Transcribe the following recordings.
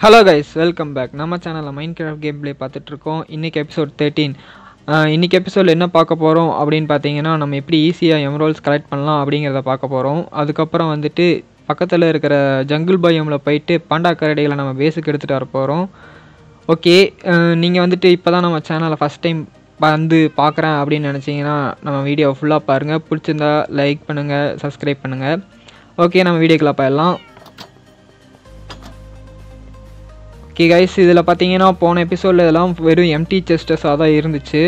Hello guys welcome back நம்ம சேனலில் mind craft game play பார்த்துட்ருக்கோம் இன்றைக்கி எபிசோட் தேர்ட்டீன் இன்றைக்கி எபிசோடில் என்ன பார்க்க போகிறோம் அப்படின்னு பார்த்தீங்கன்னா நம்ம எப்படி ஈஸியாக எம்ரோல்ஸ் கலெக்ட் பண்ணலாம் அப்படிங்கிறத பார்க்க போகிறோம் அதுக்கப்புறம் வந்துட்டு பக்கத்தில் இருக்கிற ஜங்கிள் பயோமில் போயிட்டு பாண்டா கரடிகளை நம்ம பேஸுக்கு எடுத்துகிட்டு வர போகிறோம் ஓகே நீங்கள் வந்துட்டு இப்போ தான் நம்ம சேனலை ஃபஸ்ட் டைம் வந்து பார்க்குறேன் அப்படின்னு நினச்சிங்கன்னா நம்ம வீடியோ ஃபுல்லாக பாருங்கள் பிடிச்சிருந்தா லைக் பண்ணுங்கள் சப்ஸ்கிரைப் பண்ணுங்கள் ஓகே நம்ம வீடியோக்குள்ள போயிடலாம். ஓகே கைஸ் இதில் பார்த்தீங்கன்னா போன எபிசோடில் இதெல்லாம் வெறும் எம்டி செஸ்டஸாக தான் இருந்துச்சு.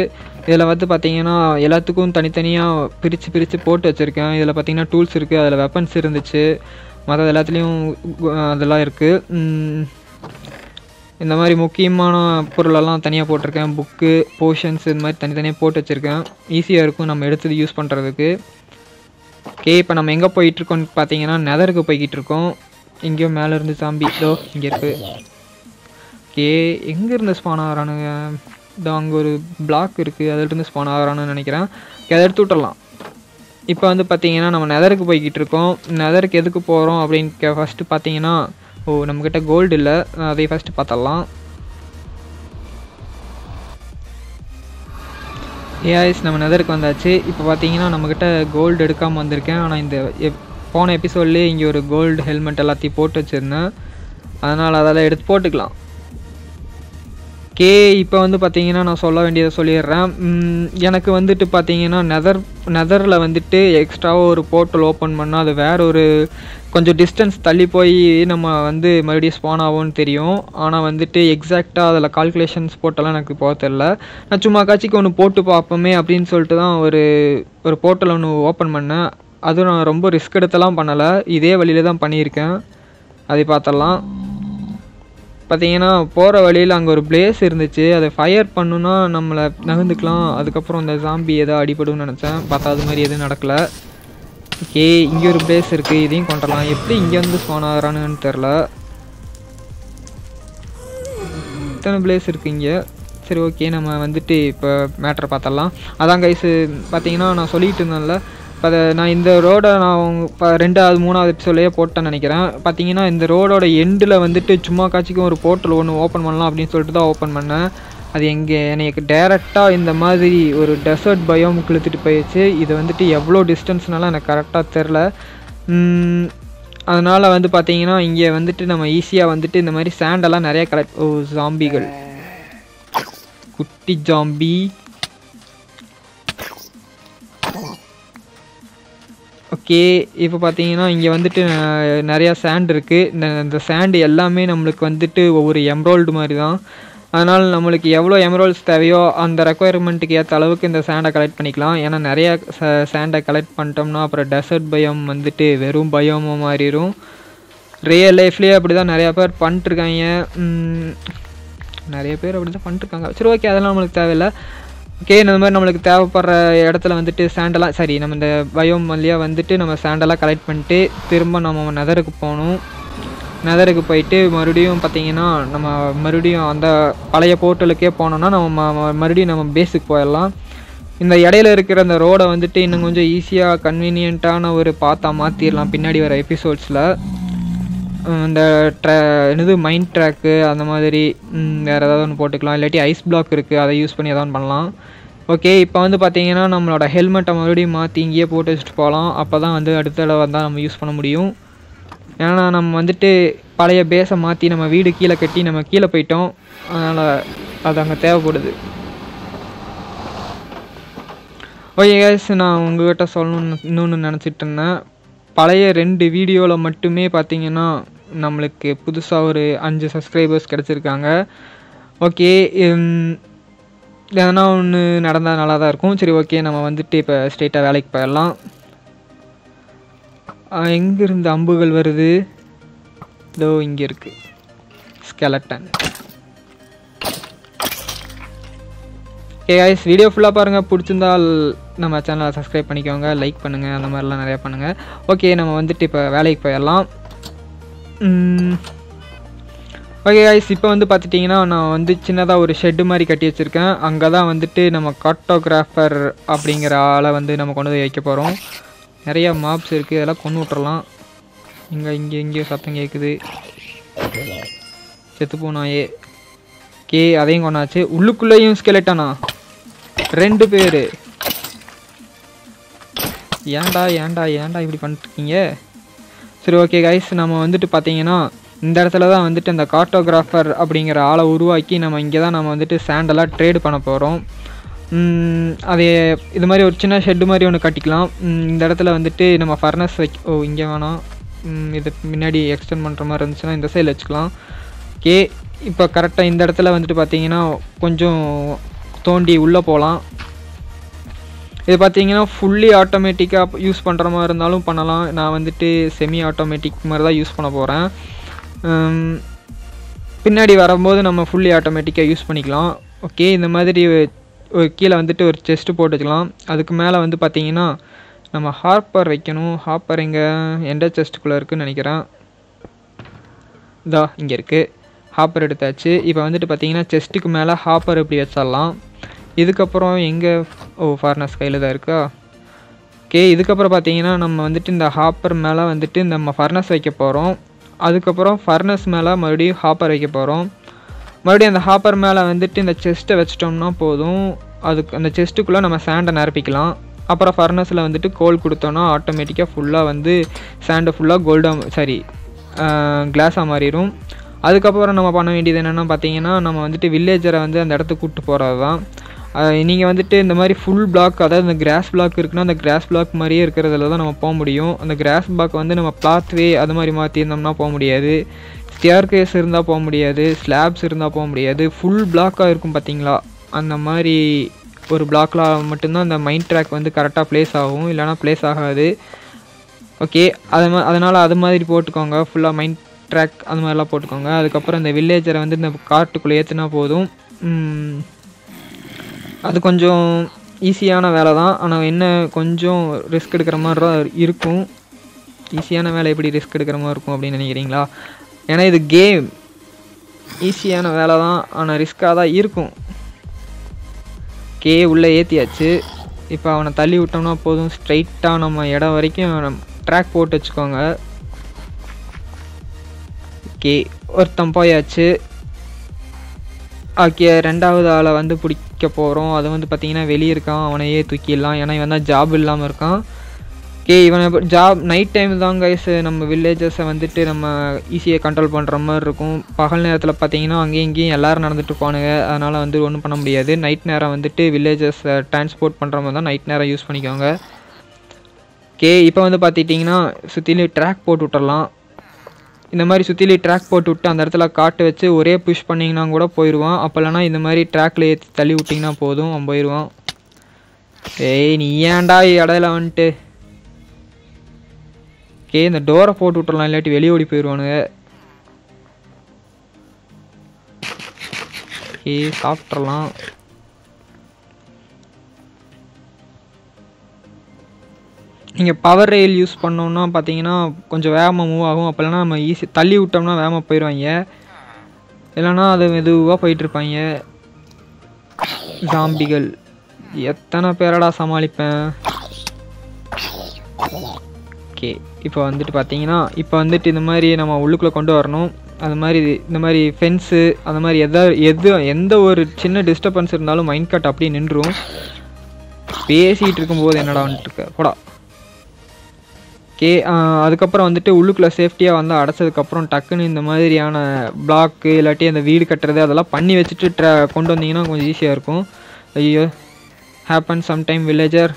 இதில் வந்து பார்த்தீங்கன்னா எல்லாத்துக்கும் தனித்தனியாக பிரித்து பிரித்து போட்டு வச்சுருக்கேன். இதில் பார்த்தீங்கன்னா டூல்ஸ் இருக்குது அதில் வெப்பன்ஸ் இருந்துச்சு. மற்ற எல்லாத்துலேயும் அதெல்லாம் இருக்குது இந்த மாதிரி முக்கியமான பொருளெல்லாம் தனியாக போட்டிருக்கேன். புக்கு போர்ஷன்ஸ் இந்த மாதிரி தனித்தனியாக போட்டு வச்சுருக்கேன். ஈஸியாக இருக்கும் நம்ம எடுத்து யூஸ் பண்ணுறதுக்கு ஓகே இப்போ நம்ம எங்கே போயிட்டுருக்கோம்னு பார்த்தீங்கன்னா நெதருக்கு போய்கிட்டு இருக்கோம். இங்கேயும் மேலே இருந்து சாம்பி இதோ இங்கே இருக்குது ஓகே எங்கேருந்து ஸ்பான் ஆகிறானுங்க? இதோ அங்கே ஒரு பிளாக் இருக்குது அதிலிருந்து ஸ்பான் ஆகிறான்னு நினைக்கிறேன். ஓகே அதை எடுத்து விட்டுடலாம் இப்போ வந்து பார்த்தீங்கன்னா நம்ம நெதருக்கு போய்கிட்டு இருக்கோம். நெதருக்கு எதுக்கு போகிறோம் அப்படின்னு கே ஃபஸ்ட்டு பார்த்தீங்கன்னா ஓ நம்மக்கிட்ட கோல்டு இல்லை. அதை ஃபஸ்ட்டு பார்த்தலாம் ஏஐஸ் நம்ம நெதருக்கு வந்தாச்சு. இப்போ பார்த்தீங்கன்னா நம்மக்கிட்ட கோல்டு எடுக்காமல் வந்திருக்கேன். ஆனால் இந்த எப் போன எபிசோட்லேயே இங்கே ஒரு கோல்டு ஹெல்மெட் எல்லாத்தையும் போட்டு வச்சுருந்தேன். அதனால் அதெல்லாம் எடுத்து போட்டுக்கலாம். ஓகே இப்போ வந்து பார்த்தீங்கன்னா நான் சொல்ல வேண்டியதை சொல்லிடுறேன். எனக்கு வந்துட்டு பார்த்தீங்கன்னா நெதர் நெதரில் வந்துட்டு எக்ஸ்ட்ராவாக ஒரு போர்ட்டல் ஓப்பன் பண்ணால் அது வேற ஒரு கொஞ்சம் டிஸ்டன்ஸ் தள்ளி போய் நம்ம வந்து மறுபடியும் ஸ்பான் ஆகும்னு தெரியும். ஆனால் வந்துட்டு எக்ஸாக்டாக அதில் கால்குலேஷன்ஸ் போட்டெல்லாம் எனக்கு போக தெரில நான் சும்மா காட்சிக்கு ஒன்று போட்டு பார்ப்போமே அப்படின்னு சொல்லிட்டு தான் ஒரு ஒரு போர்ட்டல் ஒன்று ஓப்பன் பண்ணேன். அதுவும் நான் ரொம்ப ரிஸ்க் எடுத்தெல்லாம் பண்ணலை. இதே வழியில் தான் பண்ணியிருக்கேன். அதை பார்த்தலாம் பார்த்தீங்கன்னா போகிற வழியில் அங்கே ஒரு பிளேஸ் இருந்துச்சு. அதை ஃபயர் பண்ணுன்னா நம்மளை நகர்ந்துக்கலாம். அதுக்கப்புறம் அந்த ஜாம்பி ஏதோ அடிபடும்னு நினச்சேன். பார்த்தா அது மாதிரி எதுவும் நடக்கலை. ஓகே இங்கே ஒரு பிளேஸ் இருக்குது இதையும் கொண்டுடலாம் எப்படி இங்கே வந்து ஸ்பான் ஆகிறானுன்னு தெரில இத்தனை பிளேஸ் இருக்குது இங்கே. சரி ஓகே நம்ம வந்துட்டு இப்போ மேட்ரை பார்த்தலாம் அதான் கைஸு பார்த்தீங்கன்னா நான் சொல்லிகிட்டு இருந்தேன்ல இப்போ அதை நான் இந்த ரோடை நான் இப்போ ரெண்டாவது மூணாவது எபிசோட்லேயே போட்டேன்னு நினைக்கிறேன். பார்த்தீங்கன்னா இந்த ரோடோட எண்டில் வந்துட்டு சும்மா காட்சிக்கும் ஒரு போர்ட்டல் ஒன்று ஓப்பன் பண்ணலாம் அப்படின்னு சொல்லிட்டு தான் ஓப்பன் பண்ணேன். அது எங்கே எனக்கு டேரெக்டாக இந்த மாதிரி ஒரு டெசர்ட் பயோம் இழுத்துட்டு போயிடுச்சு. இது வந்துட்டு எவ்வளோ டிஸ்டன்ஸ்னால எனக்கு கரெக்டாக தெரில அதனால் வந்து பார்த்தீங்கன்னா இங்கே வந்துட்டு நம்ம ஈஸியாக வந்துட்டு இந்த மாதிரி சேண்டெல்லாம் நிறைய கலெக்ட் ஓ ஜாம்பிகள் குட்டி ஜாம்பி ஓகே. இப்போ பார்த்தீங்கன்னா இங்கே வந்துட்டு நிறையா சேண்ட் இருக்குது இந்த சேண்டு எல்லாமே நம்மளுக்கு வந்துட்டு ஒவ்வொரு எம்ரோல்டு மாதிரி தான் அதனால் நம்மளுக்கு எவ்வளோ எம்ரோல்ஸ் தேவையோ அந்த ரெக்குயர்மெண்ட்டுக்கு ஏற்ற அளவுக்கு இந்த சேண்டை கலெக்ட் பண்ணிக்கலாம். ஏன்னா நிறையா சேண்டை கலெக்ட் பண்ணிட்டோம்னா அப்புறம் டெசர்ட் பயம் வந்துட்டு வெறும் பயமாக மாறிடும் ரியல் லைஃப்லேயே அப்படி தான் நிறையா பேர் பண்ணிட்டுருக்காங்க நிறைய பேர் அப்படி தான் பண்ணிட்டுருக்காங்க சரி ஓகே அதெல்லாம் நம்மளுக்கு தேவையில்லை. ஓகே இந்த மாதிரி நம்மளுக்கு தேவைப்படுற இடத்துல வந்துட்டு சேண்டெல்லாம் சரி நம்ம இந்த பயோம் வழியாக வந்துட்டு நம்ம சேண்டெல்லாம் கலெக்ட் பண்ணிட்டு திரும்ப நம்ம நெதருக்கு போகணும். நெதருக்கு போயிட்டு மறுபடியும் பார்த்திங்கன்னா நம்ம மறுபடியும் அந்த பழைய போர்ட்டலுக்கே போனோம்னா நம்ம மறுபடியும் நம்ம பேஸுக்கு போயிடலாம். இந்த இடையில இருக்கிற அந்த ரோடை வந்துட்டு இன்னும் கொஞ்சம் ஈஸியாக கன்வீனியண்ட்டான ஒரு பார்த்தா மாற்றிடலாம் பின்னாடி வர எபிசோட்ஸில் இந்த ட்ரா என்னது மைண்ட் ட்ராக்கு அந்த மாதிரி வேறு ஏதாவது ஒன்று போட்டுக்கலாம். இல்லாட்டி ஐஸ் பிளாக் இருக்குது அதை யூஸ் பண்ணி எதாவது பண்ணலாம். ஓகே இப்போ வந்து பார்த்தீங்கன்னா நம்மளோட ஹெல்மெட்டை மறுபடியும் மாற்றி இங்கேயே போட்டு வச்சுட்டு போகலாம். அப்போ தான் வந்து அடுத்த தடவை வந்தால் நம்ம யூஸ் பண்ண முடியும். ஏன்னா நம்ம வந்துட்டு பழைய பேஸை மாற்றி நம்ம வீடு கீழே கட்டி நம்ம கீழே போயிட்டோம். அதனால் அது அங்கே தேவைப்படுது. ஓகே கேஸ் நான் உங்கள்கிட்ட சொல்லணும்னு இன்னொன்று நினச்சிட்டு இருந்தேன். பழைய ரெண்டு வீடியோவில் மட்டுமே பார்த்தீங்கன்னா நம்மளுக்கு புதுசாக ஒரு அஞ்சு சப்ஸ்கிரைபர்ஸ் கிடச்சிருக்காங்க. ஓகே எதனா ஒன்று நடந்தால் நல்லா தான் இருக்கும். சரி ஓகே நம்ம வந்துட்டு இப்போ ஸ்ட்ரெயிட்டாக வேலைக்கு போயிடலாம். எங்கேருந்து அம்புகள் வருது? இதோ இங்கே இருக்குது ஸ்கெலட்டன் ஓகே ஐஸ் வீடியோ ஃபுல்லாக பாருங்கள் பிடிச்சிருந்தால் நம்ம சேனலை சப்ஸ்கிரைப் பண்ணிக்கோங்க. லைக் பண்ணுங்கள் அந்த மாதிரிலாம் நிறையா பண்ணுங்கள் ஓகே நம்ம வந்துட்டு இப்போ வேலைக்கு போயிடலாம். ஓகே கைஸ் இப்போ வந்து பார்த்துட்டிங்கன்னா நான் வந்து சின்னதாக ஒரு ஷெட்டு மாதிரி கட்டி வச்சுருக்கேன். அங்கே தான் வந்துட்டு நம்ம காட்டோகிராஃபர் அப்படிங்கிற ஆளை வந்து நம்ம கொண்டு போய் வைக்க போகிறோம் நிறையா மாப்ஸ் இருக்குது அதெல்லாம் கொண்டு விட்றலாம் இங்கே இங்கே எங்கேயோ சத்தம் கேட்குது செத்து போனாயே. கே அதையும் கொண்டாச்சு. உள்ளுக்குள்ளேயும் ஸ்கெலட்டானா ரெண்டு பேர். ஏன்டா ஏன்டா ஏன்டா இப்படி பண்ணிட்டுருக்கீங்க சரி ஓகே கைஸ் நம்ம வந்துட்டு பார்த்தீங்கன்னா இந்த இடத்துல தான் வந்துட்டு அந்த கார்ட்டோகிராஃபர் அப்படிங்கிற ஆளை உருவாக்கி நம்ம இங்கே தான் நம்ம வந்துட்டு சாண்டெல்லாம் ட்ரேடு பண்ண போகிறோம் அது இது மாதிரி ஒரு சின்ன ஷெட்டு மாதிரி ஒன்று கட்டிக்கலாம். இந்த இடத்துல வந்துட்டு நம்ம ஃபர்னஸ் வைக்க ஓ இங்கே வேணாம் இது முன்னாடி எக்ஸ்டெண்ட் பண்ணுற மாதிரி இருந்துச்சுன்னா இந்த சைடில் வச்சுக்கலாம். ஓகே இப்போ கரெக்டாக இந்த இடத்துல வந்துட்டு பார்த்தீங்கன்னா கொஞ்சம் தோண்டி உள்ளே போகலாம் இது பார்த்தீங்கன்னா ஃபுல்லி ஆட்டோமேட்டிக்காக யூஸ் பண்ணுற மாதிரி இருந்தாலும் பண்ணலாம். நான் வந்துட்டு செமி ஆட்டோமேட்டிக் மாதிரி தான் யூஸ் பண்ண போகிறேன் பின்னாடி வரும்போது நம்ம ஃபுல்லி ஆட்டோமேட்டிக்காக யூஸ் பண்ணிக்கலாம். ஓகே இந்த மாதிரி ஒரு கீழே வந்துட்டு ஒரு செஸ்ட்டு போட்டுக்கலாம் அதுக்கு மேலே வந்து பார்த்தீங்கன்னா நம்ம ஹாப்பர் வைக்கணும். ஹாப்பர் எங்கே எந்த செஸ்ட்டுக்குள்ளே இருக்குன்னு நினைக்கிறேன். இதா இங்கே இருக்குது ஹாப்பர் எடுத்தாச்சு. இப்போ வந்துட்டு பார்த்தீங்கன்னா செஸ்ட்டுக்கு மேலே ஹாப்பர் இப்படி வச்சிடலாம். இதுக்கப்புறம் எங்கே ஓ ஃபார்னஸ் கையில் தான் இருக்கா? ஓகே இதுக்கப்புறம் பார்த்தீங்கன்னா நம்ம வந்துட்டு இந்த ஹாப்பர் மேலே வந்துட்டு நம்ம ஃபர்னஸ் வைக்க போகிறோம் அதுக்கப்புறம் ஃபர்னஸ் மேலே மறுபடியும் ஹாப்பர் வைக்க போகிறோம் மறுபடியும் அந்த ஹாப்பர் மேலே வந்துட்டு இந்த செஸ்ட்டை வச்சிட்டோம்னா போதும். அதுக்கு அந்த செஸ்ட்டுக்குள்ளே நம்ம சாண்டை நிரப்பிக்கலாம். அப்புறம் ஃபர்னஸில் வந்துட்டு கோல் கொடுத்தோன்னா ஆட்டோமேட்டிக்காக ஃபுல்லாக வந்து சாண்டை ஃபுல்லாக கோல்டாக சாரி கிளாஸாக மாறிடும் அதுக்கப்புறம் நம்ம பண்ண வேண்டியது என்னென்னா பார்த்தீங்கன்னா நம்ம வந்துட்டு வில்லேஜரை வந்து அந்த இடத்துக்கு கூப்பிட்டு போகிறது தான் நீங்கள் வந்துட்டு இந்த மாதிரி ஃபுல் பிளாக் அதாவது இந்த கிராஸ் பிளாக் இருக்குன்னா அந்த கிராஸ் பிளாக் மாதிரியே இருக்கிறதுல தான் நம்ம போக முடியும். அந்த கிராஸ் பிளாக் வந்து நம்ம பாத்வே அது மாதிரி மாற்றிருந்தோம்னா போக முடியாது. ஸ்டியர் கேஸ் இருந்தால் போக முடியாது. ஸ்லாப்ஸ் இருந்தால் போக முடியாது. ஃபுல் பிளாக்காக இருக்கும் பார்த்தீங்களா அந்த மாதிரி ஒரு பிளாக்கில் மட்டும்தான் அந்த மைண்ட் ட்ராக் வந்து கரெக்டாக ப்ளேஸ் ஆகும். இல்லைனா ப்ளேஸ் ஆகாது. ஓகே அது மா அதனால் அது மாதிரி போட்டுக்கோங்க. ஃபுல்லாக மைண்ட் ட்ராக் அந்த மாதிரிலாம் போட்டுக்கோங்க. அதுக்கப்புறம் இந்த வில்லேஜரை வந்து இந்த காட்டுக்குள்ளே ஏற்றுனா போதும். அது கொஞ்சம் ஈஸியான வேலை தான் ஆனால் என்ன கொஞ்சம் ரிஸ்க் எடுக்கிற மாதிரி தான் இருக்கும். ஈஸியான வேலை எப்படி ரிஸ்க் எடுக்கிற மாதிரி இருக்கும் அப்படின்னு நினைக்கிறீங்களா? ஏன்னா இது கேம் ஈஸியான வேலை தான் ஆனால் ரிஸ்க்காக தான் இருக்கும். கே உள்ளே ஏற்றியாச்சு இப்போ அவனை தள்ளி விட்டோம்னா போதும். ஸ்ட்ரைட்டாக நம்ம இடம் வரைக்கும் ட்ராக் போட்டு வச்சுக்கோங்க. கே ஒருத்தன் போயாச்சு. ஓகே ரெண்டாவது ஆளை வந்து பிடிக்க போகிறோம் அது வந்து பார்த்தீங்கன்னா வெளியே இருக்கான் அவனையே தூக்கிடலாம். ஏன்னா இவன் தான் ஜாப் இல்லாமல் இருக்கான். ஓகே இவனை ஜாப் நைட் டைம் தான் கைஸ் நம்ம வில்லேஜஸை வந்துட்டு நம்ம ஈஸியாக கண்ட்ரோல் பண்ணுற மாதிரி இருக்கும். பகல் நேரத்தில் பார்த்தீங்கன்னா அங்கேயும் இங்கேயும் எல்லோரும் நடந்துட்டு இருப்பானுங்க. அதனால் வந்து ஒன்றும் பண்ண முடியாது. நைட் நேரம் வந்துட்டு வில்லேஜஸை டிரான்ஸ்போர்ட் பண்ணுற மாதிரி தான் நைட் நேரம் யூஸ் பண்ணிக்கோங்க. ஓகே இப்போ வந்து பார்த்துட்டிங்கன்னா சுற்றிலும் ட்ராக் போட்டு விட்டுறலாம். இந்த மாதிரி சுற்றிலே ட்ராக் போட்டு விட்டு அந்த இடத்துல காட்டு வச்சு ஒரே புஷ் பண்ணிங்கன்னா கூட போயிடுவான் அப்போ இல்லைனா இந்த மாதிரி ட்ராக்ல ஏற்றி தள்ளி விட்டிங்கன்னா போதும் அவன் போயிடுவான் ஏய் நீ ஏன்டா இடையில வந்துட்டு? ஓகே இந்த டோரை போட்டு விட்டுறலாம் இல்லாட்டி வெளியே ஓடி போயிடுவானுங்க ஓகே சாப்பிட்றலாம் நீங்கள் பவர் ரெயில் யூஸ் பண்ணோன்னா பார்த்தீங்கன்னா கொஞ்சம் வேகமாக மூவ் ஆகும். அப்போ இல்லைனா நம்ம ஈஸி தள்ளி விட்டோம்னா வேகமாக போயிடுவாங்க இல்லைன்னா அது மெதுவாக போயிட்டுருப்பாங்க. ஜாம்பிகள். எத்தனை பேரடா சமாளிப்பேன்? ஓகே இப்போ வந்துட்டு பார்த்தீங்கன்னா இப்போ வந்துட்டு இந்த மாதிரி நம்ம உள்ளுக்குள்ளே கொண்டு வரணும். அது மாதிரி இந்த மாதிரி ஃபென்ஸு அந்த மாதிரி எதா எது எந்த ஒரு சின்ன டிஸ்டர்பன்ஸ் இருந்தாலும் மைண்ட் கட் அப்படியே நின்றும் பேசிகிட்டு இருக்கும்போது என்னடா வந்துட்டு இருக்க? போடா. ஓகே அதுக்கப்புறம் வந்துட்டு உள்ளுக்குள்ளே சேஃப்டியாக வந்து அடைச்சதுக்கப்புறம் டக்குன்னு இந்த மாதிரியான பிளாக்கு இல்லாட்டி அந்த வீடு கட்டுறது அதெல்லாம் பண்ணி வச்சுட்டு ட்ர கொண்டு வந்தீங்கன்னா கொஞ்சம் ஈஸியாக இருக்கும். ஐயோ ஹேப்பன் சம்டைம் வில்லேஜர்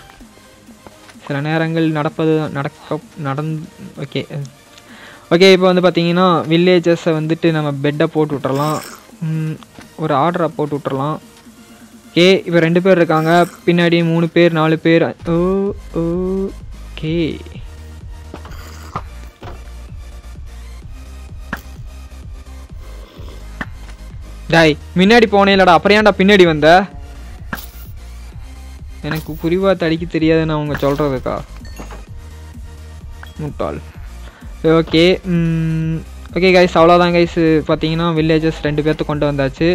சில நேரங்கள் நடப்பது நடக்க நடந் ஓகே ஓகே இப்போ வந்து பார்த்தீங்கன்னா வில்லேஜஸை வந்துட்டு நம்ம பெட்டை போட்டு விட்டுறலாம். ஒரு ஆர்டரை போட்டு விட்டுறலாம். ஓகே இப்போ ரெண்டு பேர் இருக்காங்க. பின்னாடி மூணு பேர் நாலு பேர். ஓ ஓகே டாய் முன்னாடி போனே இல்லடா அப்புறம் ஏன்டா பின்னாடி வந்த? எனக்கு குறிவா தடிக்க தெரியாதுன்னு அவங்க சொல்கிறதுக்கா முட்டாள். ஓகே. ஓகே கைஸ் அவ்வளோதான் கைஸ் பார்த்தீங்கன்னா வில்லேஜஸ் ரெண்டு பேர்த்து கொண்டு வந்தாச்சு.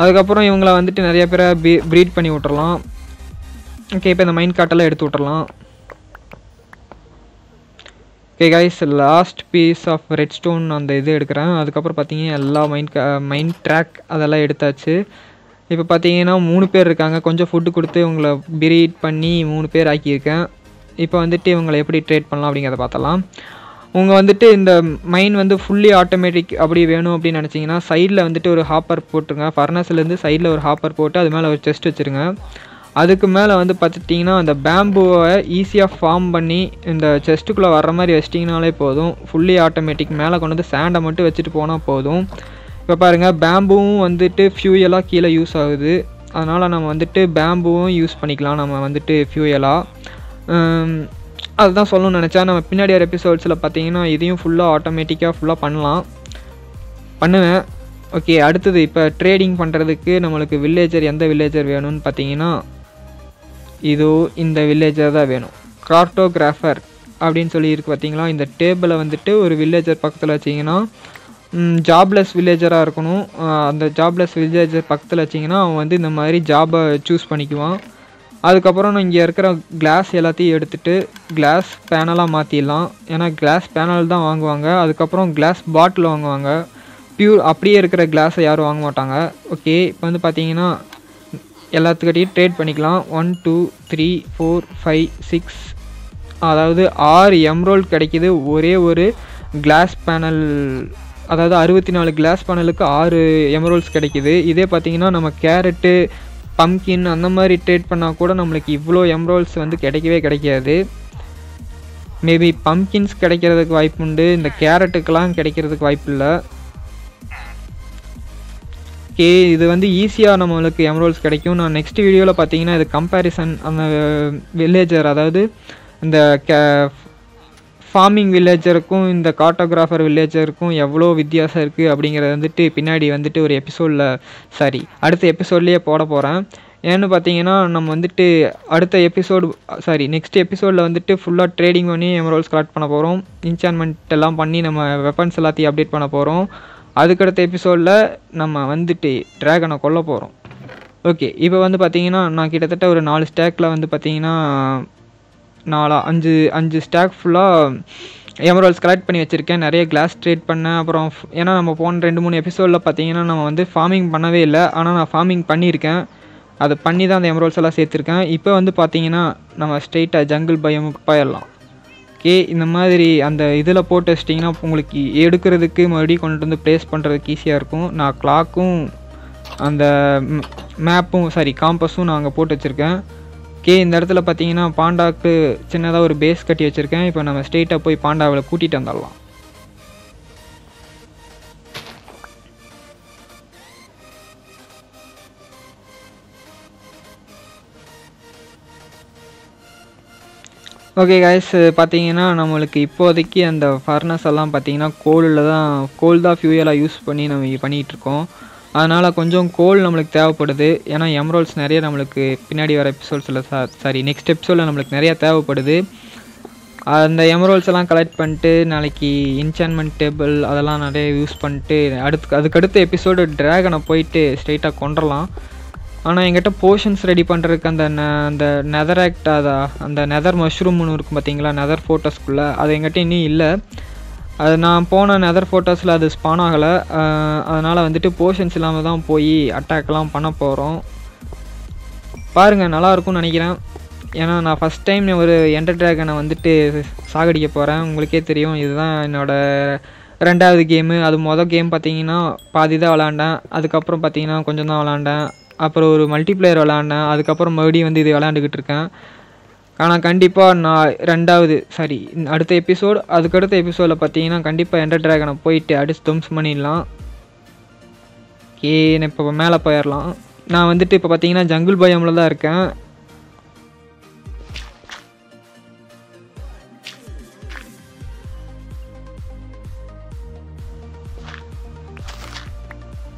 அதுக்கப்புறம் இவங்கள வந்துட்டு நிறைய பேரை பீ ப்ரீட் பண்ணி விட்டுறலாம். ஓகே இப்போ இந்த மைண்ட் காட்டெல்லாம் எடுத்து விட்டுறலாம். Okay guys last piece of redstone அந்த இது எடுக்கிறேன். அதுக்கப்புறம் பார்த்தீங்கன்னா எல்லா மைண்ட் மைண்ட் ட்ராக் அதெல்லாம் எடுத்தாச்சு. இப்போ பார்த்தீங்கன்னா மூணு பேர் இருக்காங்க. கொஞ்சம் ஃபுட்டு கொடுத்து இவங்களை பிரீட் பண்ணி மூணு பேர் ஆக்கியிருக்கேன். இப்போ வந்துட்டு இவங்களை எப்படி ட்ரேட் பண்ணலாம் அப்படிங்கிறத பார்த்தலாம் உங்கள் வந்துட்டு இந்த மைன் வந்து ஃபுல்லி ஆட்டோமேட்டிக் அப்படி வேணும் அப்படின்னு நினச்சிங்கன்னா சைடில் வந்துட்டு ஒரு ஹாப்பர் போட்டுருங்க. ஃபர்னஸ்லேருந்து சைடில் ஒரு ஹாப்பர் போட்டு அது மேலே ஒரு செஸ்ட் வச்சுருங்க. அதுக்கு மேலே வந்து பார்த்துட்டிங்கன்னா அந்த பேம்புவை ஈஸியாக ஃபார்ம் பண்ணி இந்த செஸ்ட்டுக்குள்ளே வர்ற மாதிரி வச்சிட்டிங்கனாலே போதும். ஃபுல்லி ஆட்டோமேட்டிக் மேலே கொண்டு வந்து சேண்டை மட்டும் வச்சுட்டு போனால் போதும். இப்போ பாருங்கள் பேம்புவும் வந்துட்டு ஃபியூயலாக கீழே யூஸ் ஆகுது. அதனால் நம்ம வந்துட்டு பேம்புவும் யூஸ் பண்ணிக்கலாம். நம்ம வந்துட்டு ஃபியூயலாக அதுதான் சொல்லணும்னு நினச்சேன். நம்ம பின்னாடி எபிசோட்ஸில் பார்த்தீங்கன்னா இதையும் ஃபுல்லாக ஆட்டோமேட்டிக்காக ஃபுல்லாக பண்ணலாம். பண்ணுவேன். ஓகே அடுத்தது இப்போ ட்ரேடிங் பண்ணுறதுக்கு நம்மளுக்கு வில்லேஜர் எந்த வில்லேஜர் வேணும்னு பார்த்தீங்கன்னா இதோ இந்த வில்லேஜர் தான் வேணும். கார்ட்டோகிராஃபர் அப்படின்னு சொல்லி இருக்கு பார்த்தீங்களா? இந்த டேபிளை வந்துட்டு ஒரு வில்லேஜர் பக்கத்தில் வச்சிங்கன்னா ஜாப்லெஸ் வில்லேஜராக இருக்கணும். அந்த ஜாப்லெஸ் வில்லேஜர் பக்கத்தில் வச்சிங்கன்னா அவன் வந்து இந்த மாதிரி ஜாபை சூஸ் பண்ணிக்குவான். அதுக்கப்புறம் நான் இங்கே இருக்கிற கிளாஸ் எல்லாத்தையும் எடுத்துட்டு கிளாஸ் பேனலாக மாற்றிடலாம் ஏன்னா கிளாஸ் பேனல் தான் வாங்குவாங்க. அதுக்கப்புறம் கிளாஸ் பாட்டில் வாங்குவாங்க. பியூர் அப்படியே இருக்கிற கிளாஸை யாரும் வாங்க மாட்டாங்க. ஓகே இப்போ வந்து பார்த்தீங்கன்னா எல்லாத்துக்கிட்டையும் ட்ரேட் பண்ணிக்கலாம். One two three four five six அதாவது ஆறு எம்ரோல் கிடைக்கிது. ஒரே ஒரு கிளாஸ் பேனல் அதாவது அறுபத்தி நாலு கிளாஸ் பேனலுக்கு ஆறு எமரோல்ஸ் கிடைக்கிது. இதே பார்த்தீங்கன்னா நம்ம கேரட்டு பம்கின் அந்த மாதிரி ட்ரேட் பண்ணால் கூட நம்மளுக்கு இவ்வளோ எம்ரோல்ஸ் வந்து கிடைக்கவே கிடைக்காது. மேபி பம்கின்ஸ் கிடைக்கிறதுக்கு வாய்ப்பு உண்டு இந்த கேரட்டுக்கெலாம் கிடைக்கிறதுக்கு வாய்ப்பு இல்லை ஓகே இது வந்து ஈஸியாக நம்மளுக்கு எம்ரோல்ஸ் கிடைக்கும். நான் நெக்ஸ்ட் வீடியோவில் பார்த்தீங்கன்னா இது கம்பேரிசன் அந்த வில்லேஜர் அதாவது இந்த கே ஃபார்மிங் வில்லேஜருக்கும் இந்த காட்டோகிராஃபர் வில்லேஜருக்கும் எவ்வளோ வித்தியாசம் இருக்குது அப்படிங்கிறத வந்துட்டு பின்னாடி வந்துட்டு ஒரு எபிசோடில் சாரி அடுத்த எபிசோட்லேயே போட போகிறேன் ஏன்னு பார்த்தீங்கன்னா நம்ம வந்துட்டு அடுத்த எபிசோடு சாரி நெக்ஸ்ட் எபிசோடில் வந்துட்டு ஃபுல்லாக ட்ரேடிங் பண்ணி எமரோல்ஸ் கலெக்ட் பண்ண போகிறோம் இன்சான்மெண்ட் எல்லாம் பண்ணி நம்ம வெப்பன்ஸ் எல்லாத்தையும் அப்டேட் பண்ண போகிறோம் அதுக்கடுத்த எபிசோடில் நம்ம வந்துட்டு ட்ராகனை கொல்ல போகிறோம் ஓகே இப்போ வந்து பார்த்தீங்கன்னா நான் கிட்டத்தட்ட ஒரு நாலு ஸ்டேக்கில் வந்து பார்த்தீங்கன்னா நாலா அஞ்சு அஞ்சு ஸ்டாக் ஃபுல்லாக எமரால்ஸ் கலெக்ட் பண்ணி வச்சுருக்கேன். நிறைய கிளாஸ் ட்ரேட் பண்ணேன். அப்புறம் ஏன்னா நம்ம போன ரெண்டு மூணு எபிசோடில் பார்த்தீங்கன்னா நம்ம வந்து ஃபார்மிங் பண்ணவே இல்லை. ஆனால் நான் ஃபார்மிங் பண்ணியிருக்கேன். அதை பண்ணி தான் அந்த எமரால்ஸ் எல்லாம் சேர்த்துருக்கேன். இப்போ வந்து பார்த்தீங்கன்னா நம்ம ஸ்ட்ரெயிட்டாக ஜங்கிள் பயம் போயிடலாம். ஓகே இந்த மாதிரி அந்த இதில் போட்டு வச்சிட்டிங்கன்னா உங்களுக்கு எடுக்கிறதுக்கு மறுபடியும் கொண்டு வந்து ப்ளேஸ் பண்ணுறதுக்கு ஈஸியாக இருக்கும். நான் கிளாக்கும் அந்த மேப்பும் சாரி காம்பஸும் நான் அங்கே போட்டு வச்சுருக்கேன். ஓகே இந்த இடத்துல பார்த்தீங்கன்னா பாண்டாவுக்கு சின்னதாக ஒரு பேஸ் கட்டி வச்சுருக்கேன். இப்போ நம்ம ஸ்ட்ரெயிட்டாக போய் பாண்டாவில் கூட்டிகிட்டு வந்துடலாம். ஓகே கைஸ் பார்த்தீங்கன்னா நம்மளுக்கு இப்போதைக்கு அந்த ஃபர்னஸ் எல்லாம் பார்த்தீங்கன்னா கோலில் தான் கோல் தான் ஃபியூயலாக யூஸ் பண்ணி நம்ம பண்ணிகிட்டு இருக்கோம். அதனால் கொஞ்சம் கோல் நம்மளுக்கு தேவைப்படுது. ஏன்னா எம்ரோல்ஸ் நிறைய நம்மளுக்கு பின்னாடி வர எபிசோட்ஸில் சாரி நெக்ஸ்ட் எபிசோடில் நம்மளுக்கு நிறைய தேவைப்படுது. அந்த எமரோல்ஸ் எல்லாம் கலெக்ட் பண்ணிட்டு நாளைக்கு இன்சான்மெண்ட் டேபிள் அதெல்லாம் நிறைய யூஸ் பண்ணிட்டு அடுத்து அதுக்கடுத்த எபிசோடு ட்ராகனை போயிட்டு ஸ்ட்ரைட்டாக கொண்டுடலாம் ஆனால் என்கிட்ட போர்ஷன்ஸ் ரெடி பண்ணுறதுக்கு அந்த ந- அந்த நெதர் ஆக்ட் அதா அந்த நெதர் மஷ்ரூம்னு இருக்கும் பார்த்தீங்களா நெதர் ஃபோட்டோஸ்குள்ளே அது எங்கிட்ட இன்னும் இல்லை. அது நான் போன நெதர் ஃபோட்டோஸில் அது ஸ்பான் ஆகலை. அதனால் வந்துட்டு போர்ஷன்ஸ் இல்லாமல் தான் போய் அட்டாக்லாம் பண்ண போகிறோம் பாருங்கள் நல்லாயிருக்கும்னு நினைக்கிறேன். ஏன்னா நான் ஃபஸ்ட் டைம் ஒரு என்டர் ட்ராகனை வந்துட்டு சாகடிக்க போகிறேன் உங்களுக்கே தெரியும் இதுதான் என்னோடய ரெண்டாவது கேமு அது மொதல் கேம் பார்த்தீங்கன்னா பாதி தான் விளாண்டேன். அதுக்கப்புறம் பார்த்தீங்கன்னா கொஞ்சம் தான் விளாண்டேன். அப்புறம் ஒரு மல்டிப்ளேயர் விளாண்டேன் அதுக்கப்புறம் மறுபடியும் வந்து இது விளாண்டுக்கிட்டு இருக்கேன். ஆனால் கண்டிப்பாக நான் ரெண்டாவது சாரி அடுத்த எபிசோடு அதுக்கடுத்த எபிசோடில் பார்த்தீங்கன்னா கண்டிப்பாக எண்டர் ட்ராகனை போயிட்டு அடிச்சு தும்ஸ் பண்ணிடலாம். ஏன்னு நான் இப்போ மேலே போயிடலாம். நான் வந்துட்டு இப்போ பார்த்தீங்கன்னா ஜங்குள் பயமில் தான் இருக்கேன்.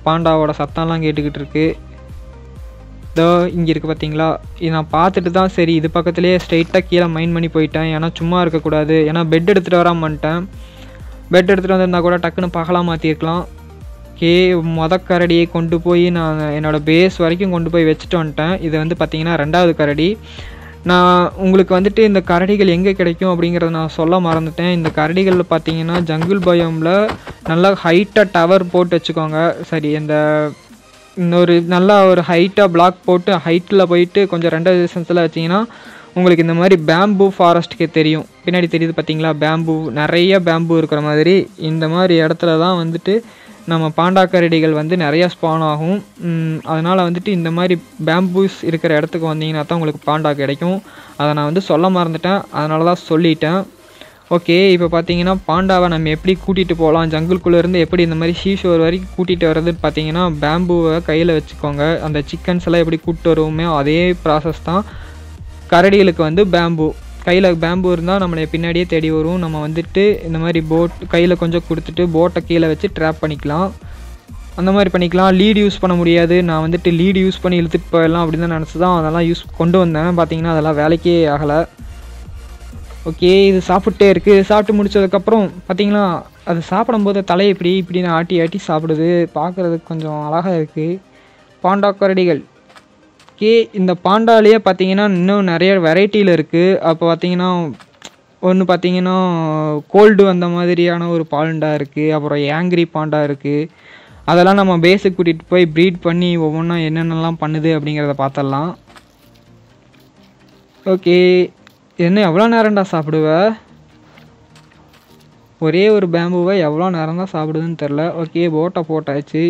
பாண்டாவோட சத்தம்லாம் கேட்டுக்கிட்டு இருக்கு. இதோ இங்கே இருக்குது பார்த்தீங்களா இது நான் பார்த்துட்டு தான் சரி இது பக்கத்துலேயே ஸ்ட்ரைட்டாக கீழே மைண்ட் பண்ணி போயிட்டேன். ஏன்னா சும்மா இருக்கக்கூடாது. ஏன்னா பெட் எடுத்துகிட்டு வராமல் வந்துட்டேன். பெட் எடுத்துகிட்டு வந்திருந்தா கூட டக்குன்னு பகலாக மாற்றிருக்கலாம் கே மொத கரடியை கொண்டு போய் நான் என்னோடய பேஸ் வரைக்கும் கொண்டு போய் வச்சுட்டு வந்துட்டேன். இது வந்து பார்த்தீங்கன்னா ரெண்டாவது கரடி. நான் உங்களுக்கு வந்துட்டு இந்த கரடிகள் எங்கே கிடைக்கும் அப்படிங்கிறத நான் சொல்ல மறந்துட்டேன். இந்த கரடிகளில் பார்த்தீங்கன்னா ஜங்குள் பயோமில் நல்லா ஹைட்டாக டவர் போட்டு வச்சுக்கோங்க. சரி இந்த இன்னொரு நல்லா ஒரு ஹைட்டாக பிளாக் போட்டு ஹைட்டில் போயிட்டு கொஞ்சம் ரெண்டாவது டிஸ்டன்ஸில் வச்சிங்கன்னா உங்களுக்கு இந்த மாதிரி பேம்பு ஃபாரஸ்ட்டுக்கே தெரியும். பின்னாடி தெரியுது பார்த்தீங்களா பேம்பு நிறைய பேம்பு இருக்கிற மாதிரி. இந்த மாதிரி இடத்துல தான் வந்துட்டு நம்ம பாண்டா கரடிகள் வந்து நிறையா ஸ்பான் ஆகும். அதனால் வந்துட்டு இந்த மாதிரி பேம்பூஸ் இருக்கிற இடத்துக்கு வந்தீங்கன்னா தான் உங்களுக்கு பாண்டா கிடைக்கும். அதை நான் வந்து சொல்ல மறந்துட்டேன். அதனால தான் சொல்லிட்டேன். ஓகே இப்போ பார்த்தீங்கன்னா பாண்டாவை நம்ம எப்படி கூட்டிகிட்டு போகலாம் ஜங்குள்குள்ளேருந்து எப்படி இந்த மாதிரி ஷீஷோர் வரைக்கும் கூட்டிகிட்டு வர்றதுன்னு பார்த்தீங்கன்னா பேம்புவை கையில் வச்சுக்கோங்க. அந்த சிக்கன்ஸ் எல்லாம் எப்படி கூப்பிட்டு வருவோமே அதே ப்ராசஸ் தான் கரடிகளுக்கு வந்து பேம்பு கையில் பேம்பு இருந்தால் நம்மளை பின்னாடியே தேடி வரும் நம்ம வந்துட்டு இந்த மாதிரி போட் கையில் கொஞ்சம் கொடுத்துட்டு போட்டை கீழே வச்சு ட்ராப் பண்ணிக்கலாம். அந்த மாதிரி பண்ணிக்கலாம். லீடு யூஸ் பண்ண முடியாது. நான் வந்துட்டு லீடு யூஸ் பண்ணி இழுத்துட்டு போயிடலாம் அப்படின்னு தான் நினச்சி தான் அதெல்லாம் யூஸ் கொண்டு வந்தேன். பார்த்தீங்கன்னா அதெல்லாம் வேலைக்கே ஆகலை. ஓகே இது சாப்பிட்டே இருக்குது சாப்பிட்டு முடிச்சதுக்கப்புறம் பார்த்தீங்களா அது சாப்பிடும்போது தலையை இப்படி இப்படின்னு ஆட்டி ஆட்டி சாப்பிடுது. பார்க்குறதுக்கு கொஞ்சம் அழகாக இருக்குது பாண்டா கரடிகள். ஓகே இந்த பாண்டாலேயே பார்த்தீங்கன்னா இன்னும் நிறைய வெரைட்டியில் இருக்குது அப்போ பார்த்தீங்கன்னா ஒன்று பார்த்தீங்கன்னா கோல்டு வந்த மாதிரியான ஒரு பாண்டா இருக்குது அப்புறம் ஏங்கிரி பாண்டா இருக்குது அதெல்லாம் நம்ம பேஸுக்கு கூட்டிகிட்டு போய் ப்ரீட் பண்ணி ஒவ்வொன்றா என்னென்னலாம் பண்ணுது அப்படிங்கிறத பார்த்தரலாம் ஓகே என்ன எவ்வளோ நேரம்டா சாப்பிடுவ? ஒரே ஒரு பேம்புவை எவ்வளோ நேரம் தான் சாப்பிடுதுன்னு தெரில ஓகே போட்டை போட்டாச்சு.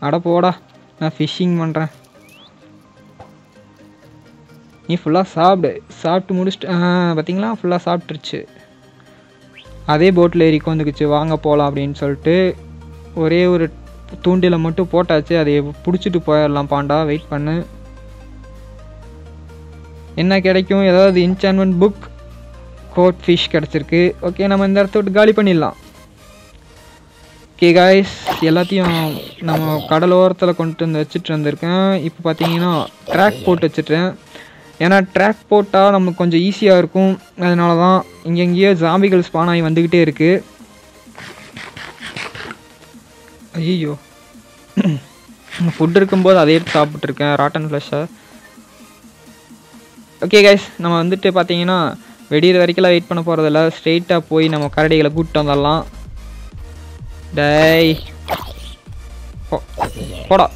அட போடா நான் ஃபிஷ்ஷிங் பண்ணுறேன் நீ ஃபுல்லாக சாப்பிடு. சாப்பிட்டு முடிச்சுட்டு பார்த்தீங்களா ஃபுல்லாக சாப்பிட்ருச்சு அதே போட்டில் ஏறி வந்துக்குச்சு வாங்க போகலாம் அப்படின்னு சொல்லிட்டு ஒரே ஒரு தூண்டில மட்டும் போட்டாச்சு அதை பிடிச்சிட்டு போயிடலாம் பாண்டா. வெயிட் பண்ணு. என்ன கிடைக்கும்? ஏதாவது இன்சான்மெண்ட் புக் கோட் ஃபிஷ் கிடச்சிருக்கு. ஓகே நம்ம இந்த இடத்த விட்டு காலி பண்ணிடலாம். ஓகே காய்ஸ் எல்லாத்தையும் நம்ம கடலோரத்தில் கொண்டு வந்து வச்சுட்டு வந்திருக்கேன். இப்போ பார்த்தீங்கன்னா ட்ராக் போட்டு வச்சுட்டேன். ஏன்னா ட்ராக் போட்டால் நமக்கு கொஞ்சம் ஈஸியாக இருக்கும். அதனால தான் இங்கெங்கேயோ ஜாம்பிகள் ஸ்பான் ஆகி வந்துக்கிட்டே இருக்குது ஐயோ ஃபுட் இருக்கும்போது அதே எடுத்து சாப்பிட்ருக்கேன் ராட்டன் ஃப்ளஷ்ஷாக ஓகே கைஸ் நம்ம வந்துட்டு பார்த்தீங்கன்னா வெடிகிற வரைக்கும்லாம் வெயிட் பண்ண போகிறதில்ல ஸ்ட்ரெயிட்டாக போய் நம்ம கரடிகளை கூப்பிட்டு வந்துடலாம். டேய். போடா.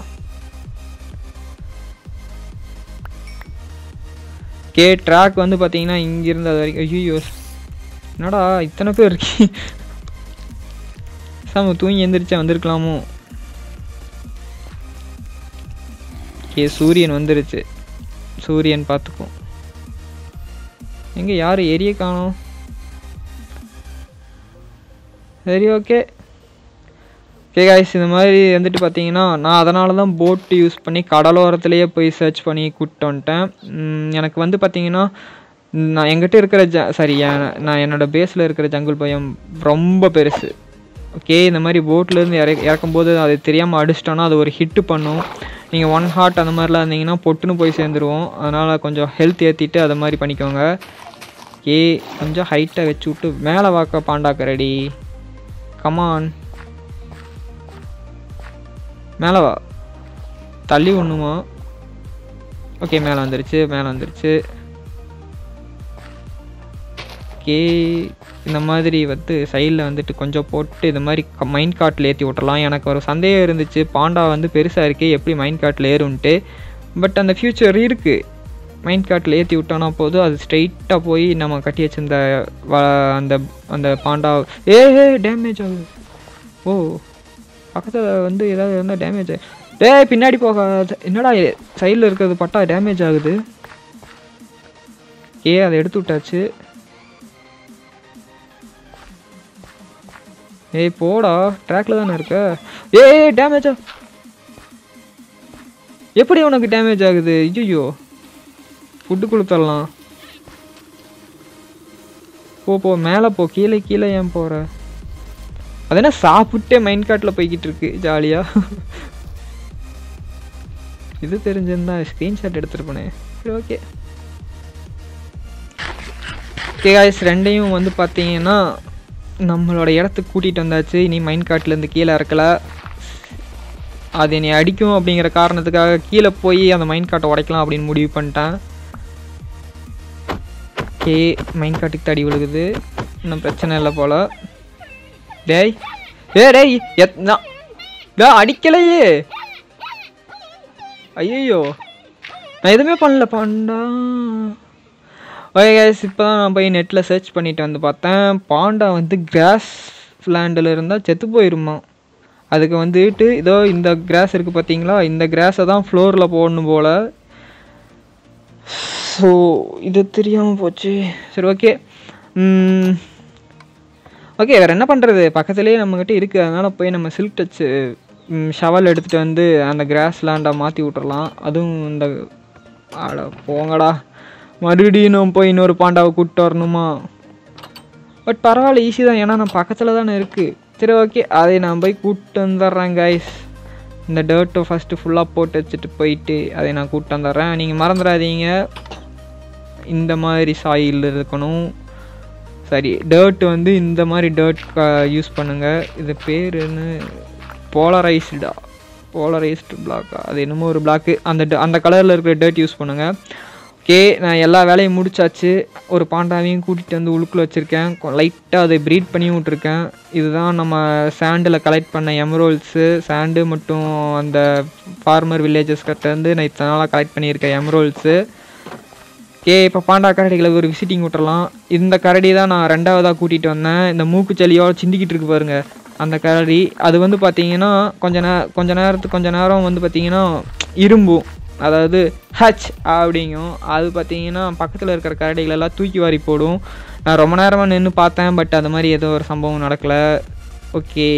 கே ட்ராக் வந்து பார்த்தீங்கன்னா இங்கிருந்து அது வரைக்கும் ஐயோ என்னடா இத்தனை பேர் இருக்கி சாம தூங்கி எந்திரிச்சா வந்திருக்கலாமோ? ஓகே சூரியன் வந்துருச்சு. சூரியன் பார்த்துக்கும் எங்கே யார் எரிய காணோம்? சரி ஓகே. ஓகே காய்ஸ் இந்த மாதிரி வந்துட்டு பார்த்தீங்கன்னா நான் அதனால தான் போட்டு யூஸ் பண்ணி கடலோரத்துலேயே போய் சர்ச் பண்ணி கூப்பிட்டு வந்துட்டேன். எனக்கு வந்து பார்த்தீங்கன்னா நான் எங்கிட்ட இருக்கிற ஜ சரி நான் என்னோடய பேஸில் இருக்கிற ஜங்குள் பயம் ரொம்ப பெருசு. ஓகே இந்த மாதிரி போட்லேருந்து இற இறக்கும்போது அது தெரியாமல் அடிச்சிட்டோன்னா அது ஒரு ஹிட்டு பண்ணும். நீங்கள் ஒன் ஹார்ட் அந்த மாதிரிலாம் இருந்தீங்கன்னா பொட்டுன்னு போய் சேர்ந்துருவோம். அதனால் கொஞ்சம் ஹெல்த் ஏற்றிட்டு அதை மாதிரி பண்ணிக்கோங்க. ஏ கொஞ்சம் ஹைட்டாக வச்சு விட்டு மேலே வாக்க பாண்டாக்க ரெடி கமான் மேலே வா. தள்ளி ஒன்றுமா ஓகே மேலே வந்துருச்சு மேலே வந்துருச்சு. ஓகே இந்த மாதிரி வந்து சைடில் வந்துட்டு கொஞ்சம் போட்டு இந்த மாதிரி மைண்ட் காட்டில் ஏற்றி விட்றலாம் எனக்கு ஒரு சந்தேகம் இருந்துச்சு. பாண்டா வந்து பெருசாக இருக்கே எப்படி மைண்ட் காட்டில் ஏறும்ன்ட்டு. பட் அந்த ஃப்யூச்சர் இருக்குது மைண்ட் காட்டில் ஏற்றி விட்டோன்னா போதும். அது ஸ்ட்ரைட்டாக போய் நம்ம கட்டி வச்சிருந்த வ- அந்த அந்த பாண்டா ஏ டேமேஜ் ஆகுது. ஓ பக்கத்தில் வந்து ஏதாவது இருந்தால் டேமேஜ் டேய் பின்னாடி போகாத என்னடா சைடில் இருக்கிறது பட்டா டேமேஜ் ஆகுது. ஏ அதை எடுத்து விட்டாச்சு. ஏய் போடா. ட்ராக்ல தானே இருக்க? ஏய் டேமேஜ் எப்படி உனக்கு டேமேஜ் ஆகுது? ஐயோ ஃபுட்டு கொடுத்துடலாம். போ போ மேலே போ. கீழே கீழே ஏன் போகிற அது என்ன சாப்பிட்டே மைண்ட் காட்டில் போய்கிட்டு இருக்கு ஜாலியாக இது தெரிஞ்சிருந்தா ஸ்க்ரீன்ஷாட் எடுத்துருப்பேனே. சரி ஓகே ஓகே காய்ஸ் ரெண்டையும் வந்து பார்த்தீங்கன்னா நம்மளோட இடத்துக்கு கூட்டிகிட்டு வந்தாச்சு. இனி மைண்ட் காட்டிலேருந்து கீழே இறக்கல. அது என்னை அடிக்கும் அப்படிங்கிற காரணத்துக்காக கீழே போய் அந்த மைண்ட் காட்டை உடைக்கலாம் அப்படின்னு முடிவு பண்ணிட்டேன். ஓகே மைண்ட் காட்டுக்கு தடி விழுகுது. இன்னும் பிரச்சனை இல்லை போல். டேய் ஏ டேய் எத்னா அடிக்கலையே. ஐயோ நான் எதுவுமே பண்ணல பாண்டா. ஓகே கேஸ் இப்போ தான் நான் போய் நெட்டில் சர்ச் பண்ணிட்டு வந்து பார்த்தேன். பாண்டா வந்து கிராஸ் லேண்டில் இருந்தால் செத்து போயிருமா? அதுக்கு வந்துட்டு இதோ இந்த கிராஸ் இருக்குது பார்த்தீங்களா? இந்த கிராஸை தான் ஃப்ளோரில் போடணும் போல். ஸோ இது தெரியாமல் போச்சு. சரி ஓகே ஓகே வேறு என்ன பண்ணுறது பக்கத்துலேயே நம்மக்கிட்ட இருக்குது அதனால் போய் நம்ம சில்க் டச்சு ஷவல் எடுத்துகிட்டு வந்து அந்த கிராஸ் லேண்டை மாற்றி விட்டுறலாம். அதுவும் இந்த ஆட போங்கடா. மறுபடியும் நான் போய் இன்னொரு பாண்டாவை கூப்பிட்டு வரணுமா? பட் பரவாயில்ல ஈஸி தான். ஏன்னா நான் பக்கத்தில் தானே இருக்குது சரி ஓகே அதை நான் போய் கூப்பிட்டு வந்துடுறேன் கைஸ் இந்த டேர்ட்டை ஃபஸ்ட்டு ஃபுல்லாக போட்டு வச்சுட்டு போயிட்டு அதை நான் கூப்பிட்டு வந்துடுறேன். நீங்கள் மறந்துடாதீங்க. இந்த மாதிரி சாயில் இருக்கணும். சரி டர்ட் வந்து இந்த மாதிரி டர்ட் யூஸ் பண்ணுங்கள் இது பேர் என்ன? போலரைஸ்டா போலரைஸ்டு பிளாக்கா அது என்னமோ ஒரு பிளாக்கு அந்த ட- அந்த கலரில் இருக்கிற டர்ட் யூஸ் பண்ணுங்கள் ஓகே நான் எல்லா வேலையும் முடிச்சாச்சு. ஒரு பாண்டாவையும் கூட்டிகிட்டு வந்து உள்ளுக்குள்ளே வச்சுருக்கேன். லைட்டாக அதை ப்ரீட் பண்ணி விட்ருக்கேன் இதுதான் நம்ம சாண்டில் கலெக்ட் பண்ண எம்ரோல்ஸு சாண்டு மட்டும் அந்த ஃபார்மர் வில்லேஜஸ் இருந்து நான் இத்தனை நாளாக கலெக்ட் பண்ணியிருக்கேன் எம்ரோல்ஸு ஓகே இப்போ பாண்டா கரடிகளை ஒரு விசிட்டிங் விட்டுறலாம். இந்த கரடி தான் நான் ரெண்டாவதாக கூட்டிகிட்டு வந்தேன். இந்த மூக்குச்சலியோடு சிந்திக்கிட்டு இருக்கு பாருங்க அந்த கரடி. அது வந்து பார்த்தீங்கன்னா கொஞ்ச நே கொஞ்ச நேரத்துக்கு கொஞ்ச நேரம் வந்து பார்த்தீங்கன்னா இரும்பும். அதாவது ஹச் அப்படிங்கும். அது பார்த்தீங்கன்னா பக்கத்தில் இருக்கிற கரடிகளெல்லாம் தூக்கி வாரி போடும். நான் ரொம்ப நேரமாக நின்று பார்த்தேன் பட் அது மாதிரி எதுவும் ஒரு சம்பவம் நடக்கலை. ஓகே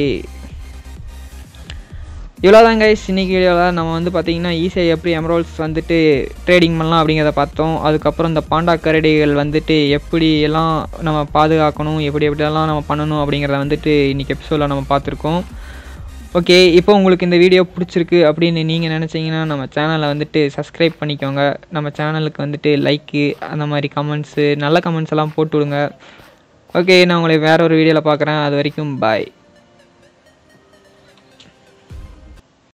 இவ்வளோதான் கைஸ் இன்னைக்கு வீடியோவில் நம்ம வந்து பார்த்திங்கன்னா ஈஸியாக எப்படி எம்ரோல்ஸ் வந்துட்டு ட்ரேடிங் பண்ணலாம் அப்படிங்கிறத பார்த்தோம். அதுக்கப்புறம் இந்த பாண்டா கரடிகள் வந்துட்டு எப்படி எல்லாம் நம்ம பாதுகாக்கணும் எப்படி எப்படியெல்லாம் நம்ம பண்ணணும் அப்படிங்கிறத வந்துட்டு இன்றைக்கி எபிசோடில் நம்ம பார்த்துருக்கோம். ஓகே இப்போ உங்களுக்கு இந்த வீடியோ பிடிச்சிருக்கு அப்படின்னு நீங்கள் நினச்சிங்கன்னா நம்ம சேனலை வந்துட்டு சப்ஸ்கிரைப் பண்ணிக்கோங்க. நம்ம சேனலுக்கு வந்துட்டு லைக்கு அந்த மாதிரி கமெண்ட்ஸு நல்ல கமெண்ட்ஸ் எல்லாம் போட்டு விடுங்க. ஓகே நான் உங்களை வேற ஒரு வீடியோவில் பார்க்குறேன். அது வரைக்கும் பாய்